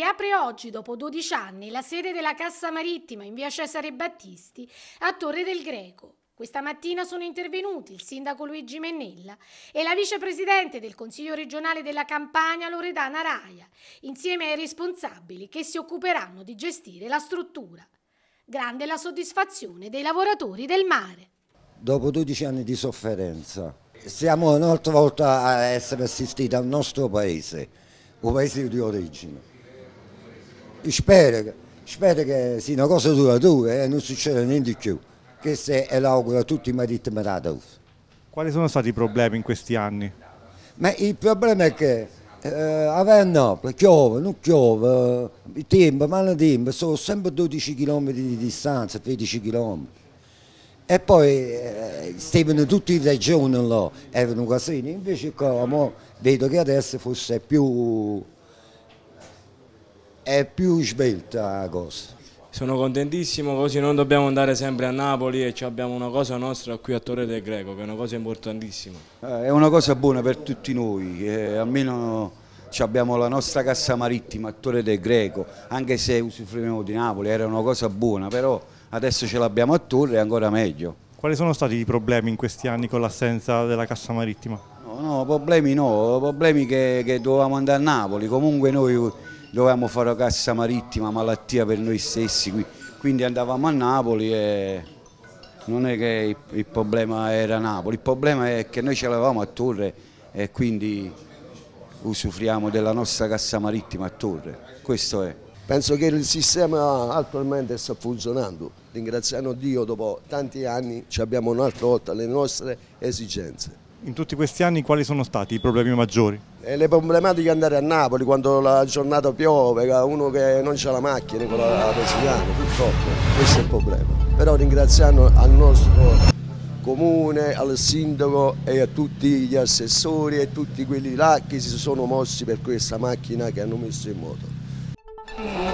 riapre oggi, dopo 12 anni, la sede della Cassa Marittima in via Cesare Battisti a Torre del Greco. Questa mattina sono intervenuti il sindaco Luigi Mennella e la vicepresidente del Consiglio regionale della Campania Loredana Raia, insieme ai responsabili che si occuperanno di gestire la struttura. Grande la soddisfazione dei lavoratori del mare. Dopo 12 anni di sofferenza, siamo un'altra volta a essere assistiti al nostro paese, un paese di origine. Spero, spero che sia una cosa duratura e non succeda niente di più. Questo è l'auguro a tutti i marittimi radiosi. Quali sono stati i problemi in questi anni? Ma il problema è che eh, a Napoli piove, non piove, il tempo, male tempo, sono sempre 12 km di distanza, 13 km. E poi eh, stavano tutti in regione là, erano casini, invece qua vedo che adesso forse è più, è più svelta la cosa. Sono contentissimo, così non dobbiamo andare sempre a Napoli e abbiamo una cosa nostra qui a Torre del Greco, che è una cosa importantissima. Eh, è una cosa buona per tutti noi, eh, almeno abbiamo la nostra cassa marittima a Torre del Greco, anche se usufruiamo di Napoli, era una cosa buona, però adesso ce l'abbiamo a Torre è ancora meglio. Quali sono stati i problemi in questi anni con l'assenza della cassa marittima? No, no, problemi no, problemi che, che dovevamo andare a Napoli, comunque noi dovevamo fare cassa marittima, malattia per noi stessi, quindi andavamo a Napoli e non è che il problema era Napoli, il problema è che noi ce l'avevamo a Torre e quindi usufruiamo della nostra cassa marittima a Torre, questo è. Penso che il sistema attualmente sta funzionando, ringraziando Dio dopo tanti anni ci abbiamo un'altra volta le nostre esigenze. In tutti questi anni quali sono stati i problemi maggiori? E le problematiche andare a Napoli quando la giornata piove, uno che non c'ha la macchina con la Pesicana, purtroppo, questo è il problema. Però ringraziando al nostro comune, al sindaco e a tutti gli assessori e tutti quelli là che si sono mossi per questa macchina che hanno messo in moto.